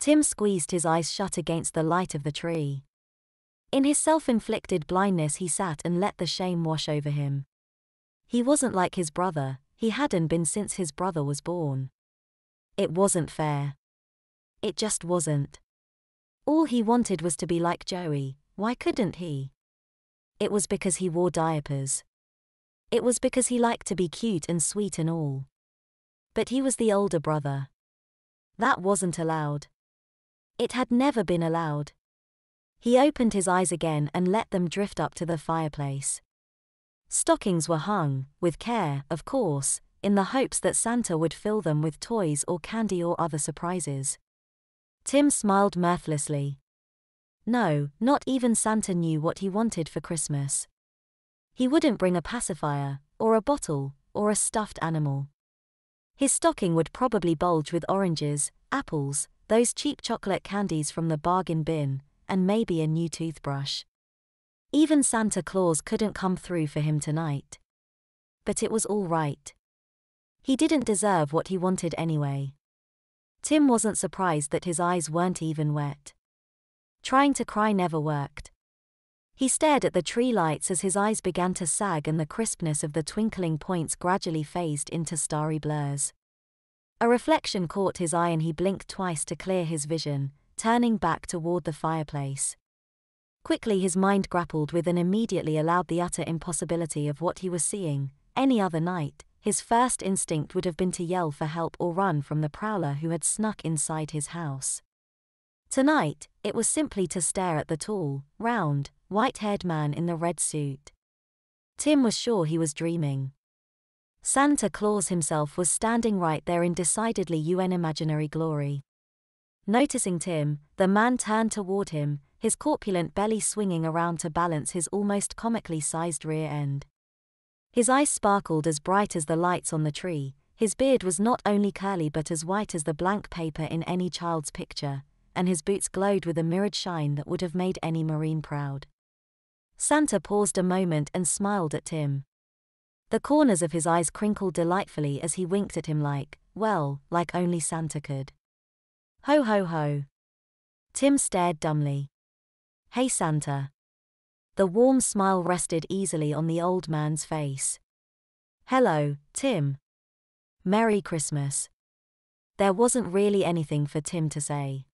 Tim squeezed his eyes shut against the light of the tree. In his self inflicted blindness, he sat and let the shame wash over him. He wasn't like his brother, he hadn't been since his brother was born. It wasn't fair. It just wasn't. All he wanted was to be like Joey, why couldn't he? It was because he wore diapers. It was because he liked to be cute and sweet and all. But he was the older brother. That wasn't allowed. It had never been allowed. He opened his eyes again and let them drift up to the fireplace. Stockings were hung, with care, of course, in the hopes that Santa would fill them with toys or candy or other surprises. Tim smiled mirthlessly. No, not even Santa knew what he wanted for Christmas. He wouldn't bring a pacifier, or a bottle, or a stuffed animal. His stocking would probably bulge with oranges, apples, those cheap chocolate candies from the bargain bin, and maybe a new toothbrush. Even Santa Claus couldn't come through for him tonight. But it was all right. He didn't deserve what he wanted anyway. Tim wasn't surprised that his eyes weren't even wet. Trying to cry never worked. He stared at the tree lights as his eyes began to sag and the crispness of the twinkling points gradually phased into starry blurs. A reflection caught his eye and he blinked twice to clear his vision, turning back toward the fireplace. Quickly his mind grappled with and immediately allowed the utter impossibility of what he was seeing. Any other night, his first instinct would have been to yell for help or run from the prowler who had snuck inside his house. Tonight, it was simply to stare at the tall, round, white haired man in the red suit. Tim was sure he was dreaming. Santa Claus himself was standing right there in decidedly UN imaginary glory. Noticing Tim, the man turned toward him, his corpulent belly swinging around to balance his almost comically sized rear end. His eyes sparkled as bright as the lights on the tree, his beard was not only curly but as white as the blank paper in any child's picture, and his boots glowed with a mirrored shine that would have made any Marine proud. Santa paused a moment and smiled at Tim. The corners of his eyes crinkled delightfully as he winked at him like, well, like only Santa could. Ho ho ho. Tim stared dumbly. Hey Santa. The warm smile rested easily on the old man's face. Hello, Tim. Merry Christmas. There wasn't really anything for Tim to say.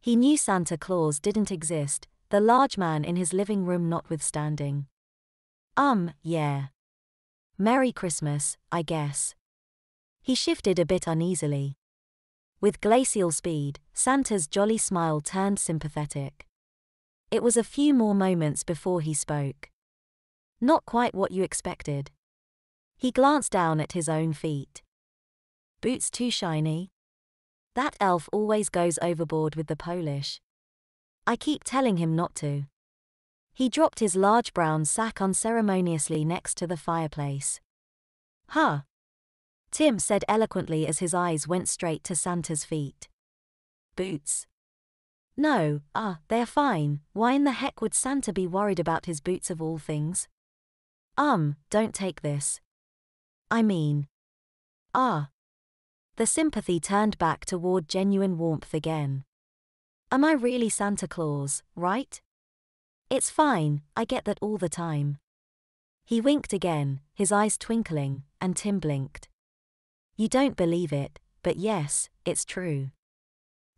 He knew Santa Claus didn't exist, the large man in his living room notwithstanding. Um, yeah. Merry Christmas, I guess. He shifted a bit uneasily. With glacial speed, Santa's jolly smile turned sympathetic. It was a few more moments before he spoke. Not quite what you expected. He glanced down at his own feet. Boots too shiny? That elf always goes overboard with the Polish. I keep telling him not to. He dropped his large brown sack unceremoniously next to the fireplace. Huh, Tim said eloquently as his eyes went straight to Santa's feet. Boots. No, ah, they're fine. Why in the heck would Santa be worried about his boots of all things? Um, don't take this. I mean. Ah. The sympathy turned back toward genuine warmth again. Am I really Santa Claus, right? It's fine, I get that all the time. He winked again, his eyes twinkling, and Tim blinked. You don't believe it, but yes, it's true.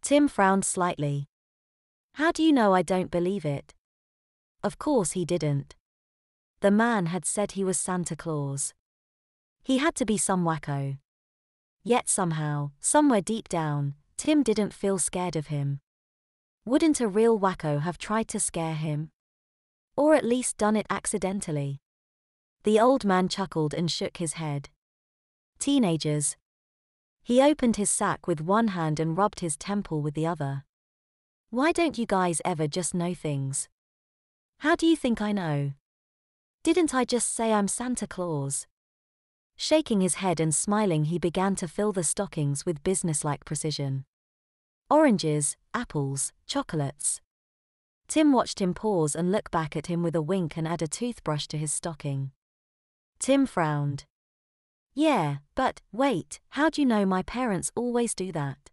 Tim frowned slightly. How do you know I don't believe it? Of course he didn't. The man had said he was Santa Claus. He had to be some wacko. Yet somehow, somewhere deep down, Tim didn't feel scared of him. Wouldn't a real wacko have tried to scare him? Or at least done it accidentally? The old man chuckled and shook his head. Teenagers. He opened his sack with one hand and rubbed his temple with the other. Why don't you guys ever just know things? How do you think I know? Didn't I just say I'm Santa Claus? Shaking his head and smiling, he began to fill the stockings with businesslike precision. Oranges, apples, chocolates. Tim watched him pause and look back at him with a wink and add a toothbrush to his stocking. Tim frowned. Yeah, but, wait, how'd you know my parents always do that?